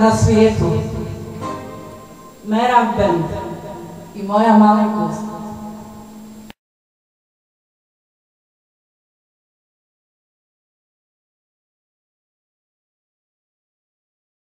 na svijetu. Merak Band i moja malenkost.